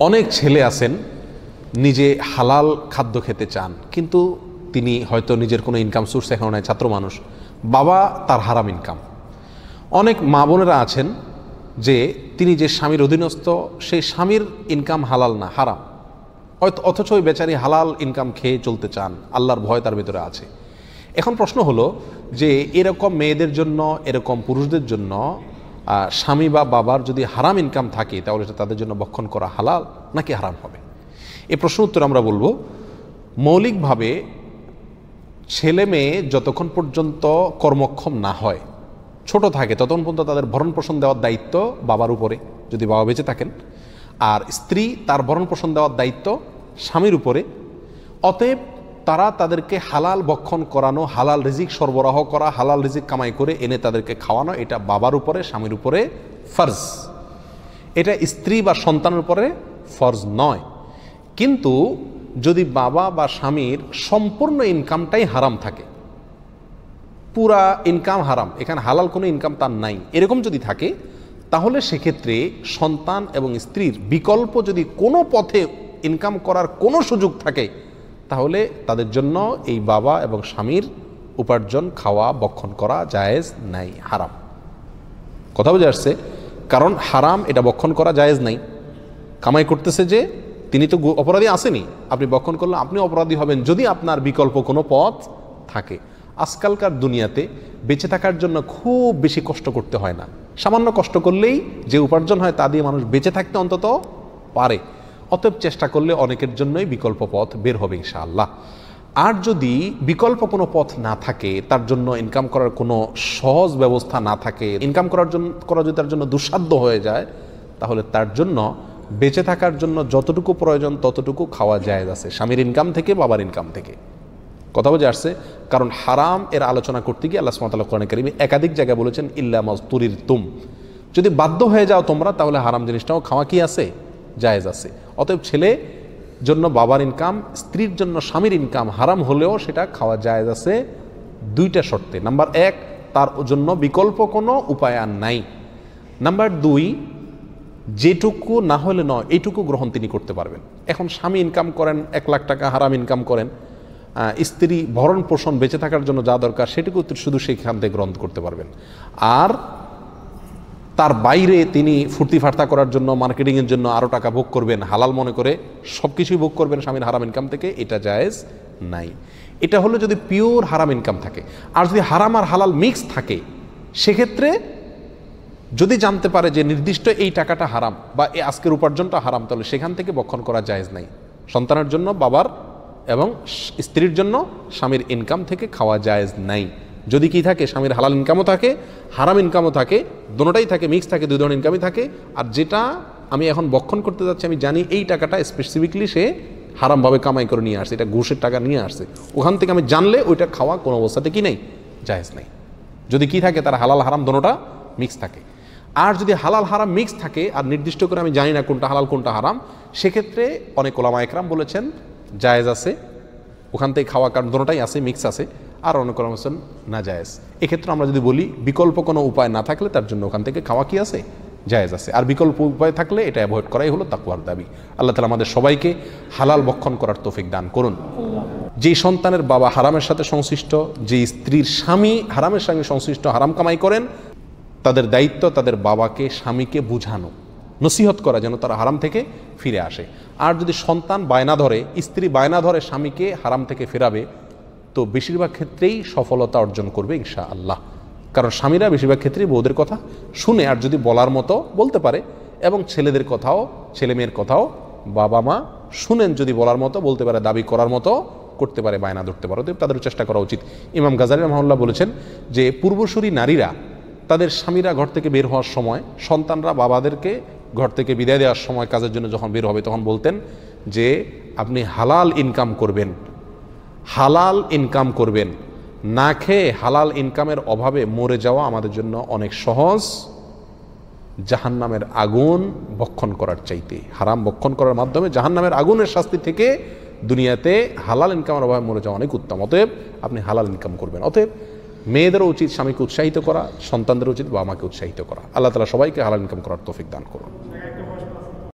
অনেক ছেলে আছেন, নিজে হালাল খাদ্য খেতে চান, কিন্তু তিনি হয়তো নিজের কোনো ইনকাম সোর্স এখন নাই, ছাত্র মানুষ। বাবা তার হারাম ইনকাম অনেক মা বোনেরা আছেন যে তিনি যে স্বামীর অধীনস্থ, সেই স্বামীর ইনকাম হালাল না, হারাম। হয়তো অথচ ওই বেচারি হালাল ইনকাম খেয়ে চলতে চান, আল্লাহর ভয় তার ভিতরে আছে। এখন প্রশ্ন হলো যে এরকম মেয়েদের জন্য, এরকম পুরুষদের জন্য স্বামী বা বাবার যদি হারাম ইনকাম থাকে, তাহলে এটা তাদের জন্য বক্ষণ করা হালাল নাকি হারাম হবে? এই প্রশ্ন উত্তর আমরা বলব, মৌলিকভাবে ছেলে মেয়ে যতক্ষণ পর্যন্ত কর্মক্ষম না হয়, ছোট থাকে, ততক্ষণ পর্যন্ত তাদের ভরণ পোষণ দেওয়ার দায়িত্ব বাবার উপরে, যদি বাবা বেঁচে থাকেন। আর স্ত্রী তার ভরণ পোষণ দেওয়ার দায়িত্ব স্বামীর উপরে। অতএব তারা তাদেরকে হালাল বক্ষণ করানো, হালাল রিজিক সরবরাহ করা, হালাল রিজিক কামাই করে এনে তাদেরকে খাওয়ানো, এটা বাবার উপরে, স্বামীর উপরে ফর্জ। এটা স্ত্রী বা সন্তানের উপরে ফরজ নয়। কিন্তু যদি বাবা বা স্বামীর সম্পূর্ণ ইনকামটাই হারাম থাকে, পুরা ইনকাম হারাম, এখানে হালাল কোনো ইনকাম তার নাই, এরকম যদি থাকে, তাহলে সেক্ষেত্রে সন্তান এবং স্ত্রীর বিকল্প যদি কোনো পথে ইনকাম করার কোনো সুযোগ থাকে তাহলে তাদের জন্য এই বাবা এবং স্বামীর উপার্জন, খাওয়া, বক্ষণ করা জায়েজ নাই, হারাম। কথা বোঝা আসছে? কারণ হারাম এটা বক্ষণ করা জায়েজ নাই। কামাই করতেছে যে তিনি তো অপরাধী আসেনি। আপনি বক্ষণ করলে আপনি অপরাধী হবেন যদি আপনার বিকল্প কোনো পথ থাকে। আজকালকার দুনিয়াতে বেঁচে থাকার জন্য খুব বেশি কষ্ট করতে হয় না। সামান্য কষ্ট করলেই যে উপার্জন হয় তা দিয়ে মানুষ বেঁচে থাকতে অন্তত পারে। অতএব চেষ্টা করলে অনেকের জন্যই বিকল্প পথ বের হবে ইনশাআল্লাহ। আর যদি বিকল্প কোনো পথ না থাকে, তার জন্য ইনকাম করার কোনো সহজ ব্যবস্থা না থাকে ইনকাম করার জন্য করা যদি তার জন্য দুঃসাধ্য হয়ে যায়, তাহলে তার জন্য বেঁচে থাকার জন্য যতটুকু প্রয়োজন ততটুকু খাওয়া যায় আছে। স্বামীর ইনকাম থেকে, বাবার ইনকাম থেকে। কথা বোঝা আসছে? কারণ হারাম এর আলোচনা করতে গিয়ে আল্লাহ সুমাতাল্লাহ কোরআন করিমে একাধিক জায়গায় বলেছেন, ইল্লা মজতুরির তুম। যদি বাধ্য হয়ে যাও তোমরা, তাহলে হারাম জিনিসটাও খাওয়া কি আছে? জায়েজ আছে। অতএব ছেলে জন্য বাবার ইনকাম স্ত্রীর জন্য স্বামীর ইনকাম হারাম হলেও সেটা খাওয়া জায়েজ আছে দুইটা শর্তে। নাম্বার এক, তার জন্য বিকল্প কোনো উপায় আর নাই। নাম্বার দুই, যেটুকু না হলে নয় এইটুকু গ্রহণ তিনি করতে পারবেন। এখন স্বামী ইনকাম করেন, এক লাখ টাকা হারাম ইনকাম করেন স্ত্রী ভরণ পোষণ বেঁচে থাকার জন্য যা দরকার, সেটুকু শুধু সেখান থেকে গ্রহণ করতে পারবেন। আর তার বাইরে তিনি ফুর্তি ফার্তা করার জন্য মার্কেটিংয়ের জন্য আরও টাকা ভোগ করবেন। হালাল মনে করে সব কিছুই ভোগ করবেন স্বামীর হারাম ইনকাম থেকে, এটা জায়েজ নাই। এটা হলো যদি পিওর হারাম ইনকাম থাকে। আর যদি হারাম আর হালাল মিক্স থাকে, সেক্ষেত্রে যদি জানতে পারে যে নির্দিষ্ট এই টাকাটা হারাম বা এই আজকের উপার্জনটা হারাম, তাহলে সেখান থেকে বক্ষণ করা জায়েজ নাই। সন্তানের জন্য, বাবার এবং স্ত্রীর জন্য স্বামীর ইনকাম থেকে খাওয়া জায়েজ নাই। যদি কি থাকে, স্বামীর হালাল ইনকামও থাকে, হারাম ইনকামও থাকে দোনোটাই থাকে মিক্স থাকে, দুই ধরনের ইনকামই থাকে। আর যেটা আমি এখন বক্ষণ করতে যাচ্ছি, আমি জানি এই টাকাটা স্পেসিফিকলি সে হারামভাবে কামাই করে নিয়ে আসছে, এটা ঘুষের টাকা নিয়ে আসছে। ওখান থেকে আমি জানলে ওইটা খাওয়া কোনো অবস্থাতে কি নেই? জায়েজ নাই। যদি কি থাকে, তার হালাল হারাম দোনোটা মিক্স থাকে। আর যদি হালাল হারাম মিক্স থাকে, আর নির্দিষ্ট করে আমি জানি না কোনটা হালাল, কোনটা হারাম, সেক্ষেত্রে অনেক ওলামা একরাম বলেছেন, জায়েজ আছে। ওখান থেকে খাওয়া, কারণ দোনোটাই আছে মিক্স আছে। আর অনেক ওলামা বলেছেন না, জায়েজ। এক্ষেত্রে আমরা যদি বলি, বিকল্প কোনো উপায় না থাকলে তার জন্য ওখান থেকে খাওয়া কি আছে? জায়েজ আছে। আর বিকল্প উপায় থাকলে এটা অ্যাভয়েড করাই হলো তাকুয়ার দাবি। আল্লাহ তালা আমাদের সবাইকে হালাল বক্ষণ করার তৌফিক দান করুন। যে সন্তানের বাবা হারামের সাথে সংশ্লিষ্ট, যে স্ত্রীর স্বামী হারামের সঙ্গে সংশ্লিষ্ট, হারাম কামাই করেন, তাদের দায়িত্ব তাদের বাবাকে, স্বামীকে বুঝানো। নসিহত করা যেন তারা হারাম থেকে ফিরে আসে। আর যদি সন্তান বায়না ধরে, স্ত্রী বায়না ধরে স্বামীকে হারাম থেকে ফেরাবে, তো বেশিরভাগ ক্ষেত্রেই সফলতা অর্জন করবে ইনশা আল্লাহ কারণ স্বামীরা বেশিরভাগ ক্ষেত্রেই বউদের কথা শুনে আর যদি বলার মতো বলতে পারে, এবং ছেলেদের কথাও ছেলে মেয়ের কথাও বাবা মা শুনেন যদি বলার মতো, বলতে পারে, দাবি করার মতো, করতে পারে, বায়না ধরতে পারে। তাদের চেষ্টা করা উচিত। ইমাম গাজারি রহমাল্লাহ বলেছেন যে, পূর্বসূরি নারীরা তাদের স্বামীরা ঘর থেকে বের হওয়ার সময় সন্তানরা বাবাদেরকে ঘর থেকে বিদায় দেওয়ার সময় কাজের জন্য যখন বের হবে, তখন বলতেন যে, আপনি হালাল ইনকাম করবেন। হালাল ইনকাম করবেন। না খেয়ে হালাল ইনকামের অভাবে মরে যাওয়া আমাদের জন্য অনেক সহজ। জাহান্নামের আগুন ভক্ষণ করার চাইতে, হারাম ভক্ষণ করার মাধ্যমে জাহান্নামের আগুনের শাস্তি থেকে দুনিয়াতে হালাল ইনকামের অভাবে মরে যাওয়া অনেক উত্তম। অতএব আপনি হালাল ইনকাম করবেন। অতএব মেয়েদেরও উচিত স্বামীকে উৎসাহিত করা সন্তানদের উচিত বাবা মাকে উৎসাহিত করা। আল্লাহ তালা সবাইকে হালাল ইনকাম করার তৌফিক দান করুন।